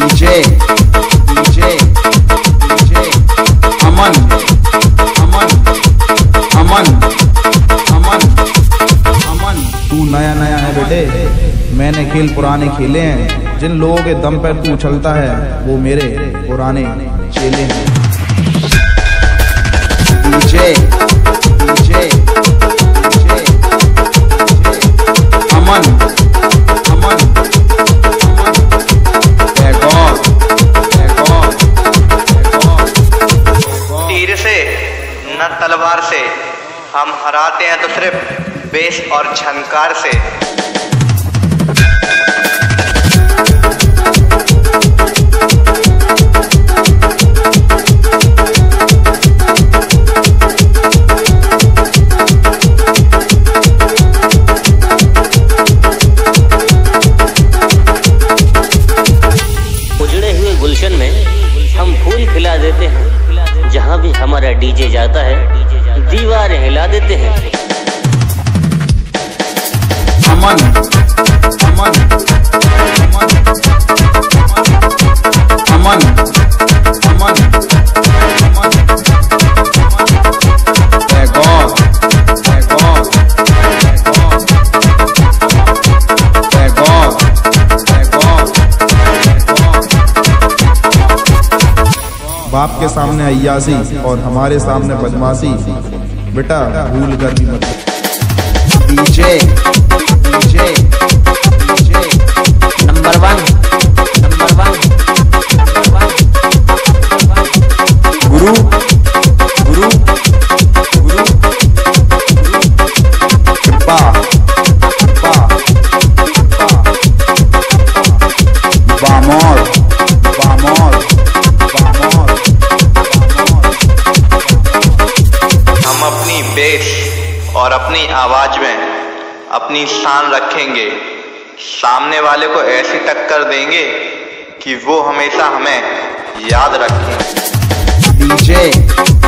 अमन तू नया नया है बेटे। मैंने खेल पुराने खेले हैं। जिन लोगों के दम पर तू चलता है, वो मेरे पुराने चेले हैं। न तलवार से हम हराते हैं तो सिर्फ़ बेस और झंकार से। उजड़े हुए गुलशन में हम फूल खिला देते हैं। जहाँ भी हमारा डीजे जाता है दीवारें हिला देते हैं। अमन बाप के सामने अयासी और हमारे सामने बदमाशी। बेटा, भूल कर भी मत। DJ DJ. और अपनी आवाज़ में अपनी शान रखेंगे। सामने वाले को ऐसी टक्कर देंगे कि वो हमेशा हमें याद रखें। डीजे।